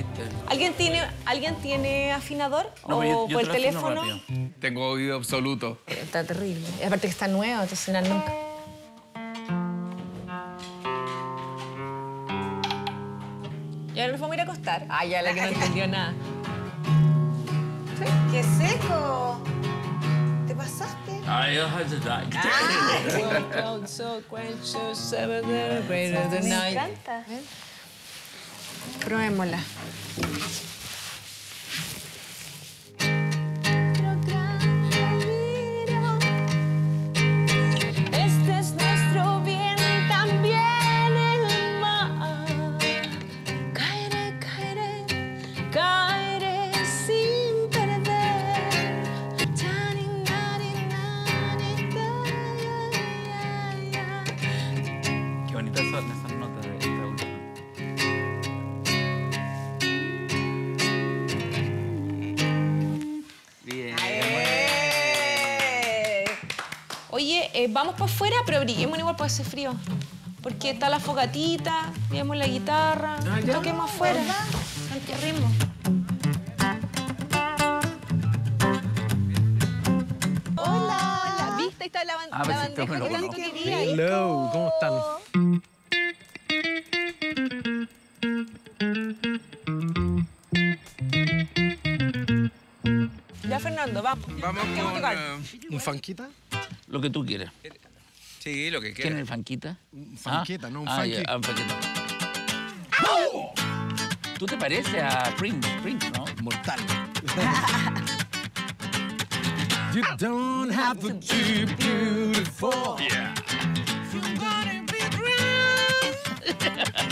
existe. ¿Alguien tiene, ¿alguien tiene afinador? No, ¿O yo- yo por el teléfono? rápido. Tengo oído absoluto. Está terrible. Y aparte que está nuevo, entonces no nunca. Ya nos vamos a ir a acostar. Ah, ya la que no entendió nada. ¡Qué seco! ¿Te pasaste? Ay, yo de- Me encanta. Probémosla. Eh, vamos para afuera, pero brillemos igual puede ser frío. Porque está la fogatita, llevamos la guitarra, toquemos afuera. Enterremos. Hola. ¿Viste? Ahí está la, ban- Ah, la pues está bandeja bueno, que tanto quería. Hello, ¿cómo están? Ya, Fernando, vamos. Vamos ¿Qué vamos a con... tocar? eh, ¿Un fanquita? Lo que tú quieres. sí, lo que ¿Quién es quieras. el fanquita? Un fanquita, no un ah, ah, un fanquita. Tú te pareces a Prince, Prince, ¿no? Mortal. you don't have to be beautiful. Yeah. Espérate,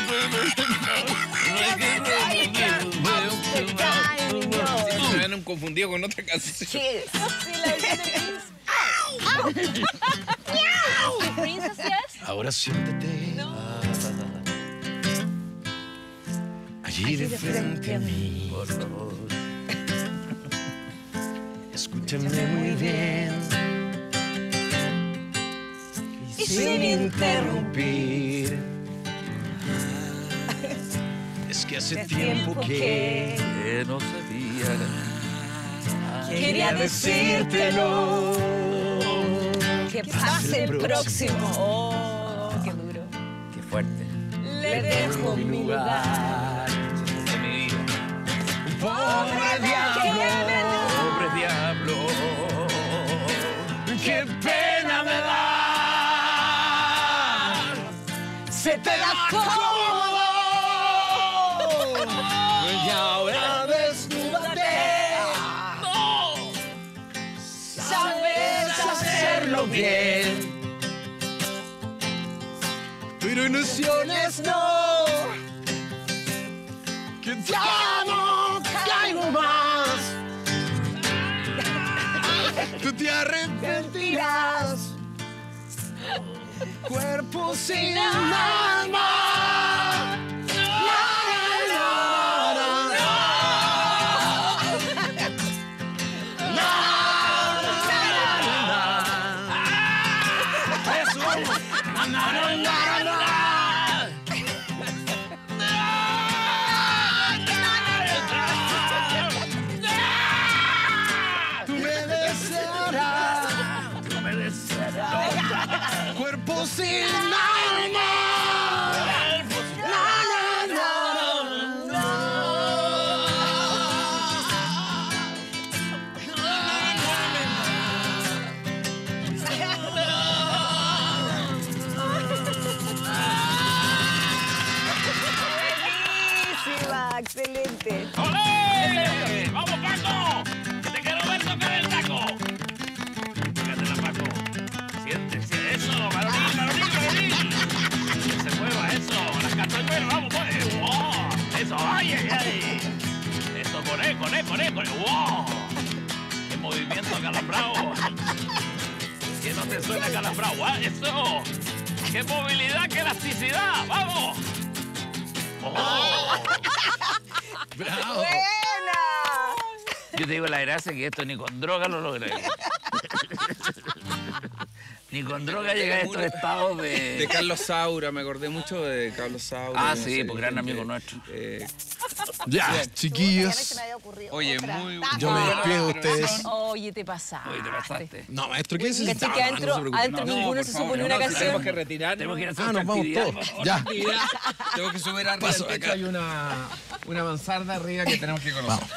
confundido con otra canción. Sí, la versión de Prince. ¿Y Prince hacías? Ahora siéntete allí de frente a mí. Por favor. Escúchame muy bien. Y sin interrumpir. Es que hace tiempo que Que no sabía. Quería decírtelo. Que pase el próximo. Oh, qué duro. Qué fuerte. Le dejo mi lugar. De mi vida. Pobre diablo, Pobre diablo. qué pena me da. Se te da cómodo. Y ahora hacerlo bien. Pero ilusiones no. Que ya no caigo más. Tú te arrepentirás. Cuerpo sin alma. Na, na, na, que es. ¡Olé! ¡Vamos, Paco! Te quiero ver tocar el taco! Fíjatela, Paco. Siéntese. Eso, varonil, varonil, varonil. Que se mueva eso. Las castañuelas, vamos, pues. ¡Oh! Eso, ay, ay, ay. Eso, corre, corre, corre, corre. ¡Wow! ¡Qué movimiento acalambrado! Que no te suena acalambrado. ¿eh? ¡Eso! ¡Qué movilidad, qué elasticidad! ¡Vamos! Yo te digo la gracia que esto ni con droga lo logré. ni con droga llegué a estos estados de... De Carlos Saura, me acordé mucho de Carlos Saura. Ah, no sí, sé, pues gran amigo nuestro. eh, Ya, chiquillos. Oye, otra. muy. Yo me despido de ustedes. Oye, te pasaste. Oye, te pasaste. No, maestro, ¿qué es eso? Que adentro, no adentro no, ninguno se supone no, una no, canción. Tenemos que retirarnos. Tenemos que ir a hacer Ah, nos vamos todos. Ya. Tengo que subir arriba Paso del techo. acá. Hay una, una mansarda arriba que tenemos que conocer.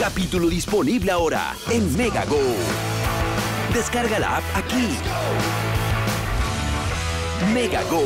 Capítulo disponible ahora en Megago. Descarga la app aquí. Megago.